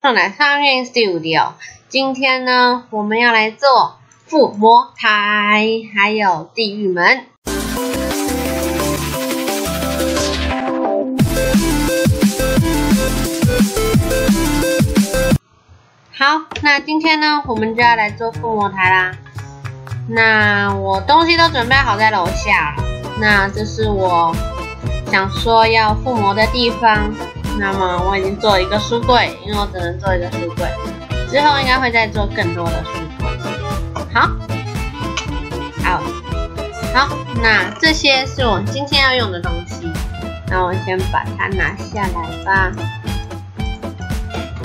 上来，上面 studio。今天呢，我们要来做附魔台，还有地狱门。好，那今天呢，我们就要来做附魔台啦。那我东西都准备好在楼下了。那这是我想说要附魔的地方。那么我已经做了一个书柜，因为我只能做一个书柜，之后应该会再做更多的书柜。好，好，好，那这些是我今天要用的东西，那我先把它拿下来吧。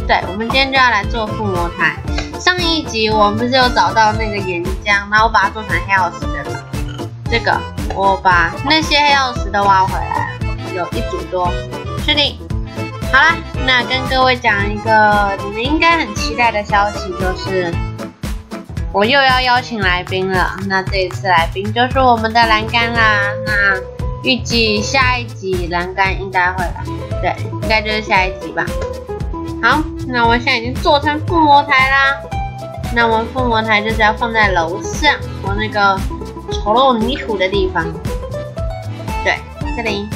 对，我们今天就要来做附魔台。上一集我们不是有找到那个岩浆，然后我把它做成黑曜石的。这个我把那些黑曜石都挖回来了，有一组多，确定。好啦，那跟各位讲一个你们应该很期待的消息，就是我又要邀请来宾了。那这一次来宾就是我们的栏杆啦。那预计下一集栏杆应该会来，对，应该就是下一集吧。好，那我现在已经做成附魔台啦。那我们附魔台就是要放在楼上，我那个丑陋泥土的地方。对，这里。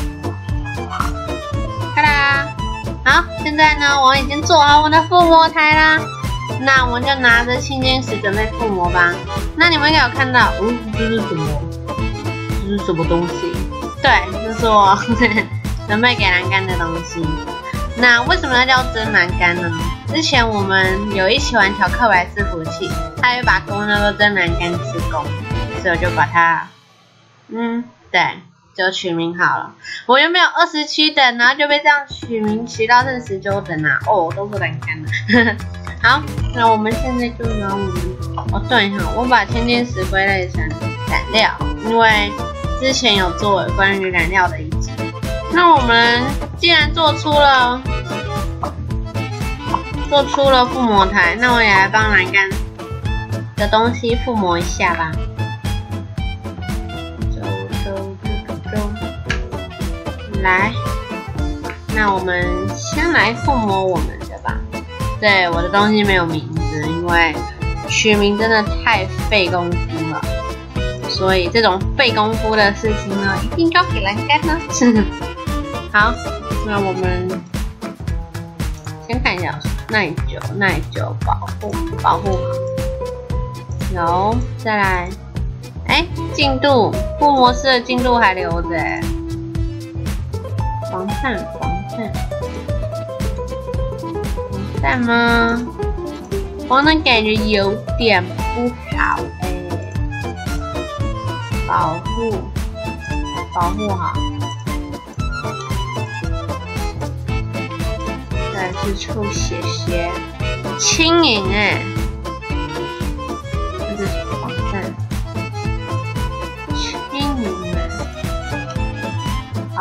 哒啦。好，现在呢，我已经做好我的附魔台啦。那我们就拿着青金石准备附魔吧。那你们应该有看到，嗯，这是什么？这是什么东西？对，这是我 准备给栏杆的东西。那为什么要叫真栏杆呢？之前我们有一起玩调克白伺服器，它有一把弓叫做真栏杆之弓，所以我就把它，嗯，对。就取名好了，我原本有二十七等，然后就被这样取名取到剩十九等啊！哦，都是难看的。好，那我们现在就拿我们，哦，对哈，我把天天石归类成染料，因为之前有做关于染料的一集。那我们既然做出了做出了附魔台，那我也来帮栏杆的东西附魔一下吧。来，那我们先来附魔我们的吧。对，我的东西没有名字，因为取名真的太费功夫了。所以这种费功夫的事情呢，一定交给栏杆呢。好，那我们先看一下耐久，耐久保护，保护好。有，再来，哎，进度，附魔师的进度还留着。防弹，防弹，防弹吗？防弹感觉有点不好哎。保护，保护好。再是臭血血，轻盈哎。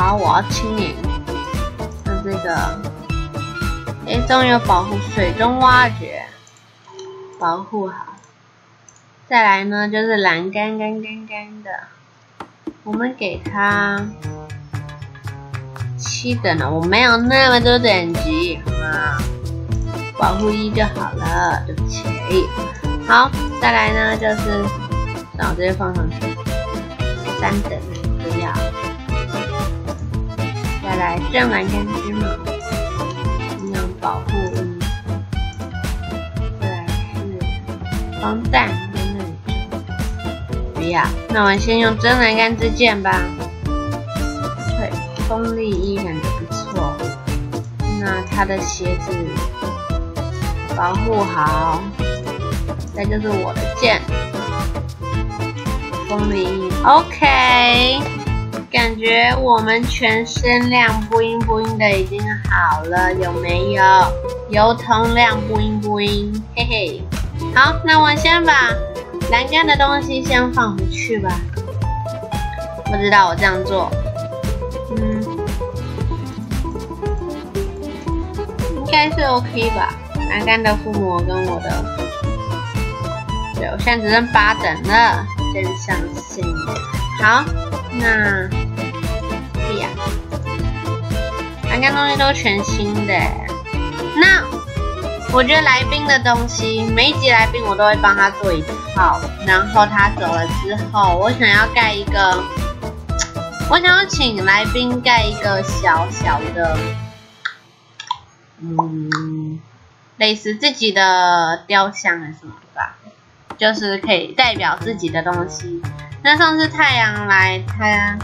好，我要轻盈。这个，哎，终于有保护水中挖掘，保护好。再来呢，就是栏杆干干干的，我们给它七等了，我没有那么多等级啊，保护一就好了，对不起。好，再来呢，就是然后直接放上去，三等。再来正蓝根芝麻，营养保护一。再来是防弹在那里，不要。那我先用真蓝杆之剑吧。对，锋利一感觉不错。那他的鞋子保护好。再就是我的剑，锋利一，OK。感觉我们全身亮不应不应的已经好了，有没有？油桐亮不应不应，嘿嘿。好，那我先把栏杆的东西先放回去吧。不知道我这样做，嗯，应该是 OK 吧？栏杆的附魔跟我的，对我现在只剩八等了，真伤心。好。那，哎呀，栏杆东西都全新的。那我觉得来宾的东西，每一集来宾我都会帮他做一套，然后他走了之后，我想要盖一个，我想要请来宾盖一个小小的，嗯，类似自己的雕像还是什么，就是可以代表自己的东西。那上次太阳来，他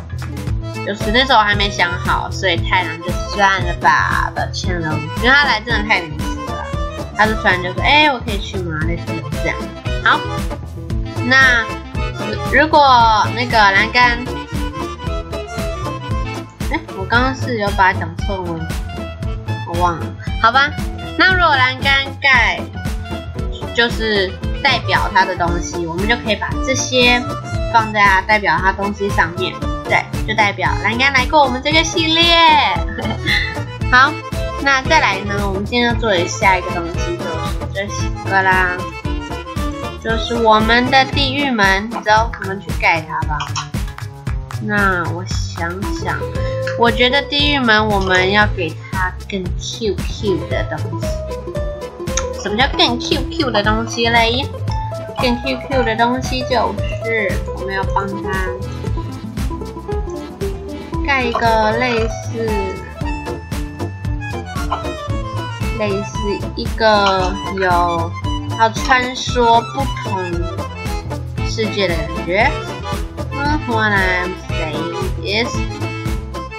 就是那时候我还没想好，所以太阳就算了吧，抱歉了，因为他来真的太临时了。他就突然就说：“哎，我可以去吗？”类似这样。好，那如果那个栏杆，哎，我刚刚是有把它讲错吗？我忘了。好吧，那如果栏杆盖就是代表他的东西，我们就可以把这些。放在啊代表它东西上面，对，就代表栏杆来过我们这个系列。好，那再来呢，我们今天要做的下一个东西就是这几个啦，就是我们的地狱门，走，我们去盖它吧。那我想想，我觉得地狱门我们要给它更 Q Q 的东西。什么叫更 Q Q 的东西嘞？更 Q Q 的东西就是我们要帮他盖一个类似类似一个有要穿梭不同世界的感觉。嗯，What I'm saying is，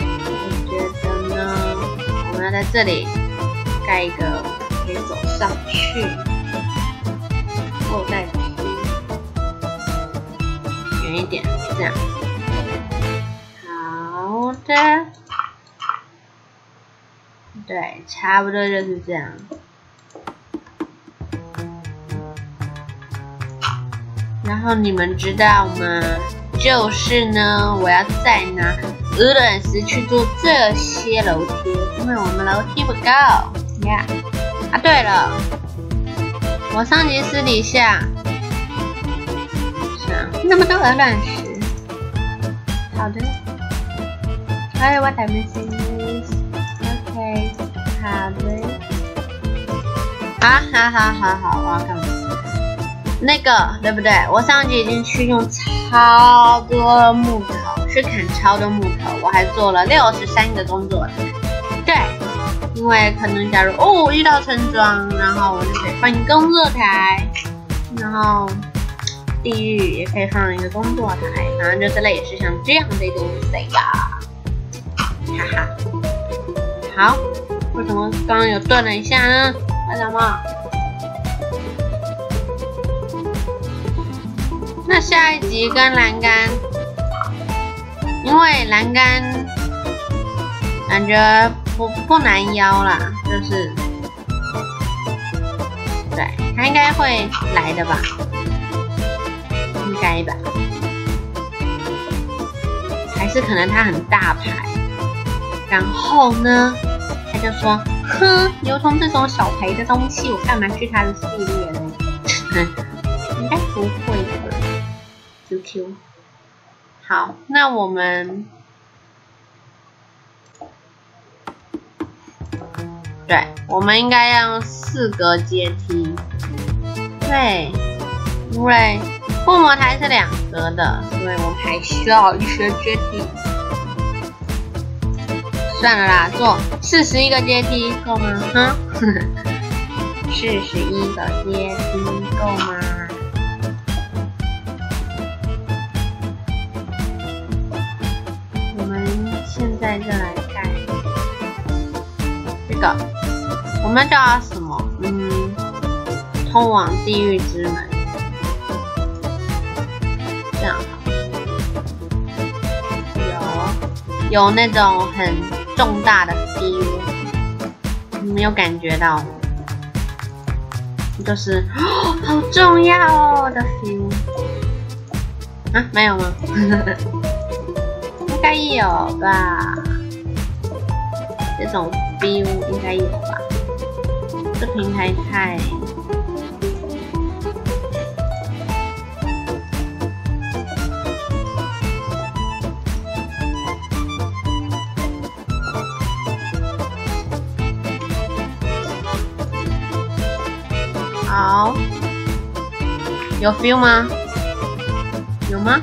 我觉得呢，我们要在这里盖一个走上去后代。一点这样，好的，对，差不多就是这样。然后你们知道吗？就是呢，我要再拿鹅卵石去做这些楼梯，因为我们楼梯不够。呀，啊对了，我上级私底下。是啊那么多鹅卵石，好的。哎我准备去，OK，好的。啊，好好好好，我要干嘛？那个对不对？我上集已经去用超多木头，去砍超多木头，我还做了六十三个工作。对，因为可能假如哦遇到村庄，然后我就可以放工作台，然后。地狱也可以放一个工作台，反正就之类也是像这样的东西呀，哈哈。好，为什么刚刚有断了一下呢？为什么？那下一集跟栏杆，因为栏杆感觉不不难邀啦，就是，对他应该会来的吧。应该吧，还是可能他很大牌，然后呢，他就说，哼，流通这种小牌的东西，我干嘛去他的系列呢？应该不会的。QQ，好，那我们，对，我们应该要用四格阶梯，对，因为。附魔台是两格的，所以我们还需要一些阶梯。算了啦，做四十一个阶梯够吗？哼，四十一个阶梯够吗？我们现在就来盖这个，我们叫它什么？嗯，通往地狱之门。这样有有那种很重大的 feel，你没有感觉到？就是 好重要哦的 feel 啊？没有吗？应该有吧？这种 feel 应该有吧？这平台太……好，有 feel 吗？有吗？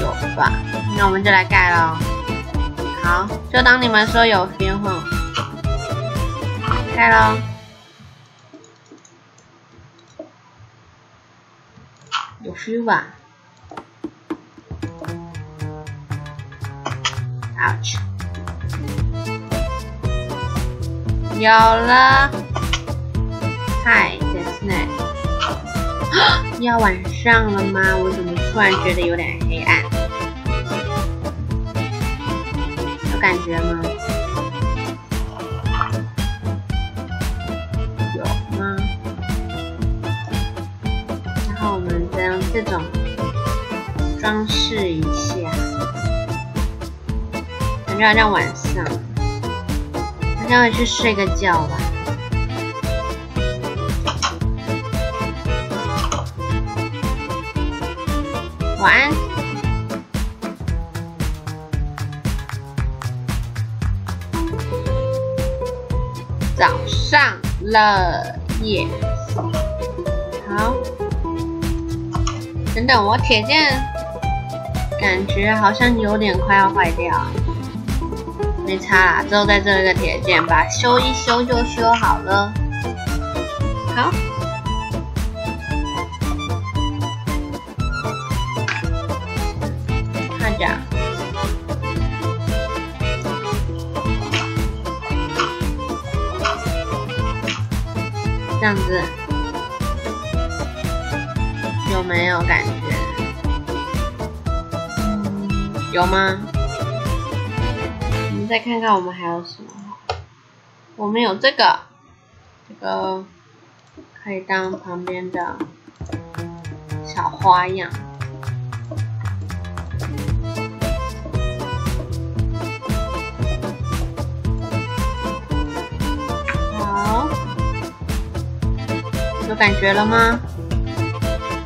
有吧？那我们就来盖喽。好，就当你们说有 feel 开。喽。有 feel 吧？Ouch。有了。Hi, that's night 要晚上了吗？我怎么突然觉得有点黑暗？有感觉吗？感觉好像晚上，好像回去睡个觉吧。晚安。早上了耶。好，等等，我铁剑感觉好像有点快要坏掉，没差啦，之后再做一个铁剑，把修一修就修好了。好。这样子有没有感觉？有吗？再看看我们还有什么？我们有这个，这个可以当旁边的小花样。好有感觉了吗？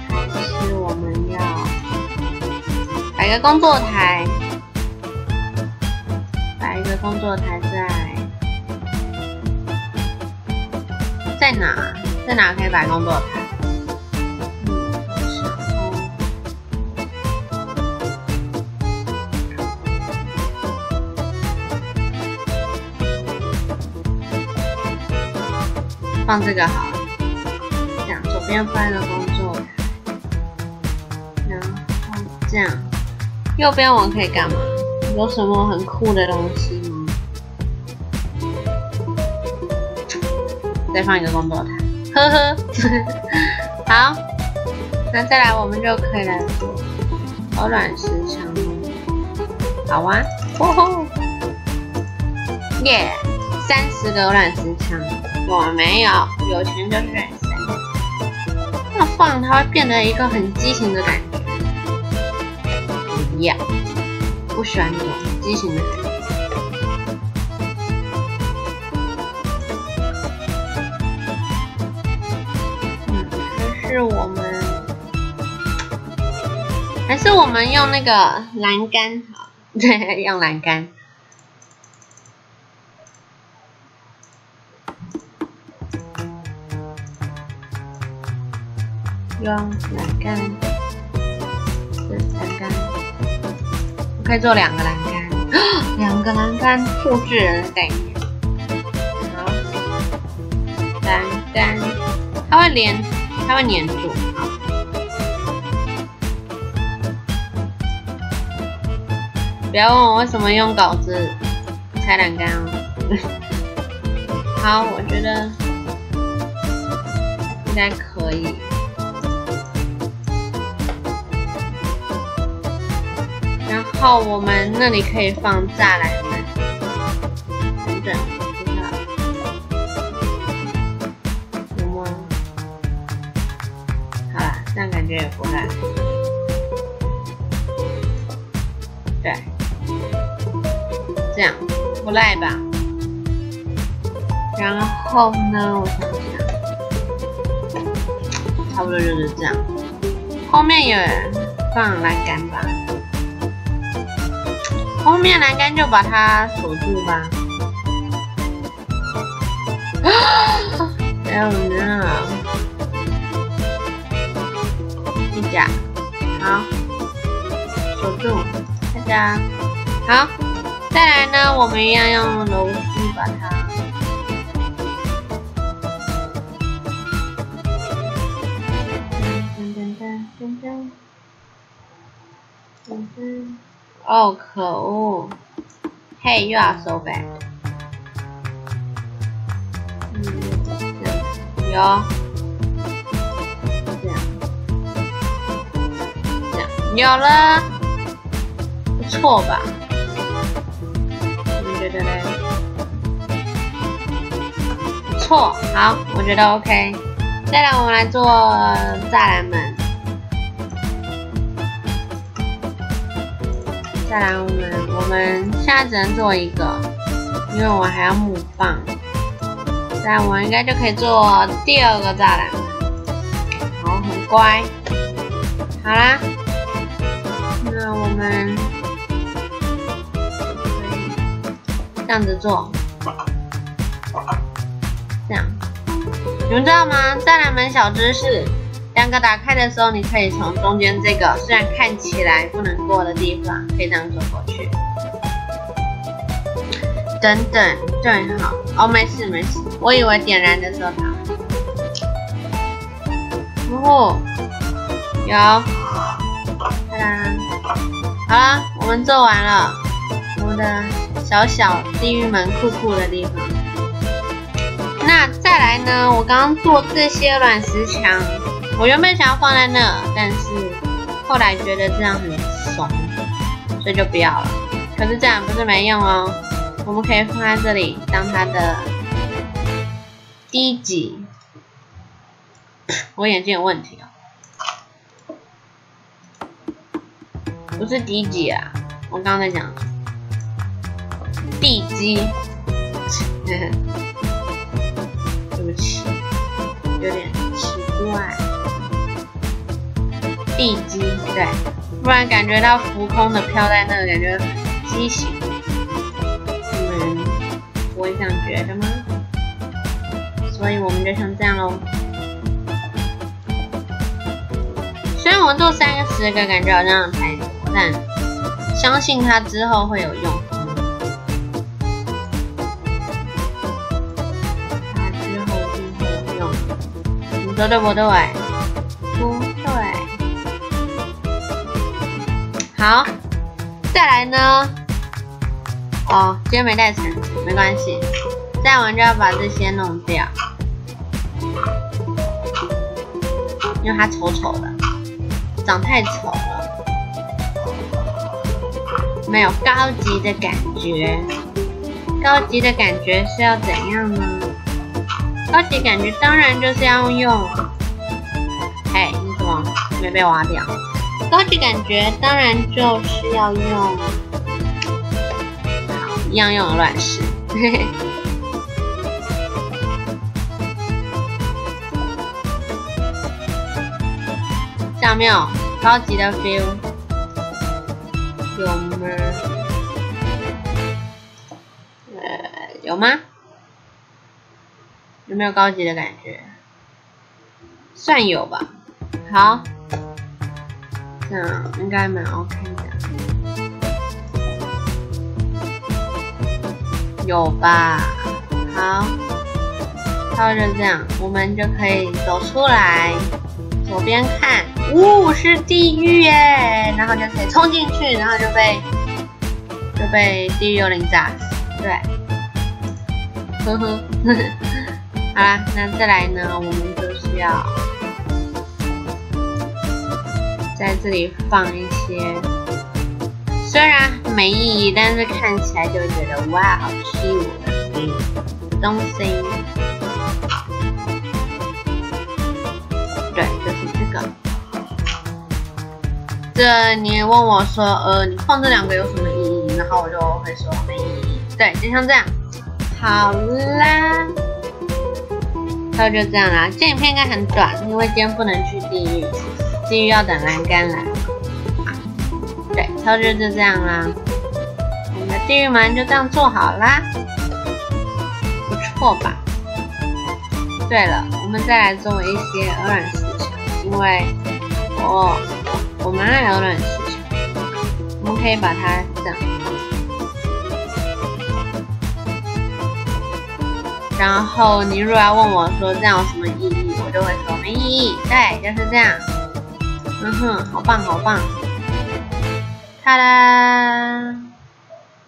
还是我们要摆个工作台？一个工作台在在哪？在哪可以摆工作台？放这个好了，这样左。边放一个工作台，然后这样，右边我们可以干嘛？有什么很酷的东西吗？再放一个工作台，呵呵，好，那再来我们就可以来做鹅卵石枪好啊，吼吼，耶，三十个鹅卵石枪，我没有，有钱就是任性。那放它会变得一个很畸形的感觉，不要，不喜欢这种畸形的感觉。嗯，还是我们，还是我们用那个栏杆好，对，用栏杆。用栏杆，可以做两个栏杆，两个栏杆复制人的概念。好，栏杆，它会连，它会粘住。不要问我为什么用稿子拆栏杆哦。好，我觉得应该可后我们那里可以放栅栏门，等等，等下，有吗？好了，这样感觉也不赖。对，这样不赖吧？然后呢，我想想，差不多就是这样。后面也放栏杆吧。后面栏杆就把它锁住吧。Oh no！一甲，好，锁住，大家好。再来呢，我们一样用楼梯把它。噔噔噔噔噔噔噔。哦，可恶！Hey, you are so bad. 有，这样，这样有了，不错吧？你觉得嘞？不错，好，我觉得 OK。再来，我们来做栅栏门。栅栏门，我们现在只能做一个，因为我还要木棒。那我应该就可以做第二个栅栏，好，很乖。好啦，那我们这样子做，这样，你们知道吗？栅栏门小知识，两个打开的时候，你可以从中间这个虽然看起来不能过的地方，可以这样走过去。等等，正，好，哦，没事没事，我以为点燃的时候它，哦，有，当然，好了，我们做完了，我们的小小地狱门酷酷的地方。那再来呢？我刚刚做这些卵石墙，我原本想要放在那，但是后来觉得这样很怂，所以就不要了。可是这样不是没用哦。我们可以放在这里当它的低级。我眼睛有问题哦，不是低级啊，我刚刚在讲地基。对不起，有点奇怪。地基对，不然感觉到浮空的飘在那，感觉畸形。不会这样觉得吗？所以我们就像这样喽。虽然我们做三个十个感觉好像太多，但相信它之后会有用。它之后一定会有用。你说对不对？好，再来呢？哦，今天没带橙子，没关系。再我们就要把这些弄掉，因为它丑丑的，长太丑了，没有高级的感觉。高级的感觉是要怎样呢？高级感觉当然就是要用……哎，你怎么没被挖掉？高级感觉当然就是要用。一样用的乱石，这样没有高级的 feel，有吗？呃，有吗？有没有高级的感觉？算有吧。好，这样应该蛮 OK 的。有吧，好，它就这样，我们就可以走出来，左边看，呜，是地狱耶，然后就可以冲进去，然后就被就被地狱幽灵炸死，对，呵呵呵，好啦，那再来呢，我们就是要在这里放一些。虽然没意义，但是看起来就觉得哇，好 cute 的东西。对，就是这个。这你问我说，呃，你放这两个有什么意义？然后我就会说没意义。对，就像这样。好啦，那就这样啦。这影片应该很短，因为今天不能去地狱，地狱要等栏杆来。对，操作就这样啦。我们的地狱门就这样做好啦，不错吧？对了，我们再来做一些鹅卵石墙，因为我我蛮爱鹅卵石墙，我们可以把它这样。然后你如果要问我说这样有什么意义，我就会说没意义。对，就是这样。嗯哼，好棒好棒。哈啦，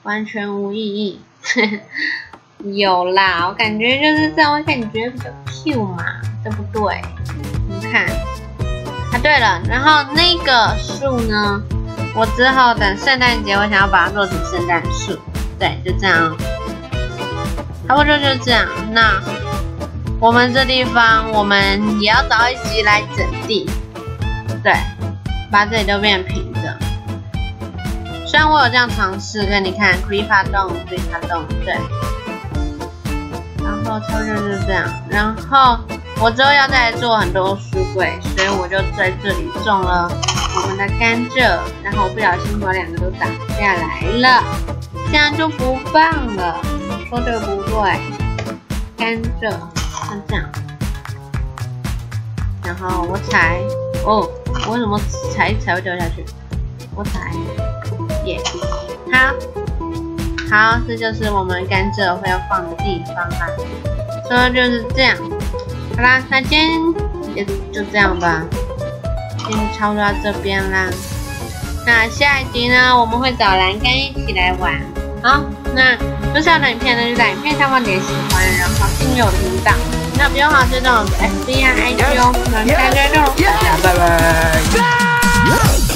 完全无意义。有啦，我感觉就是这样，我感觉比较 Q 嘛，对不对？你看，啊对了，然后那个树呢，我之后等圣诞节，我想要把它做成圣诞树。对，就这样。差不多就这样。那我们这地方，我们也要找一集来整地。对，把这里都变平的。虽然我有这样尝试，跟你看，可以发动，可以发动，对。然后差不多就是这样。然后我之后要再做很多书柜，所以我就在这里种了我们的甘蔗。然后我不小心把两个都打下来了，这样就不放了。说这个不对，甘蔗像这样。然后我踩，哦，我为什么踩一踩会掉下去？我踩。耶，好，好，这就是我们甘蔗会要放的地方啦。说就是这样，好啦，那今天也就这样吧，先操作到这边啦。那下一集呢，我们会找栏杆一起来玩。好，那接下来的影片呢，就在影片下方点喜欢，然后订阅我的频道。那不用好这种 FB 啊、IG 哦，那下期见喽，拜拜。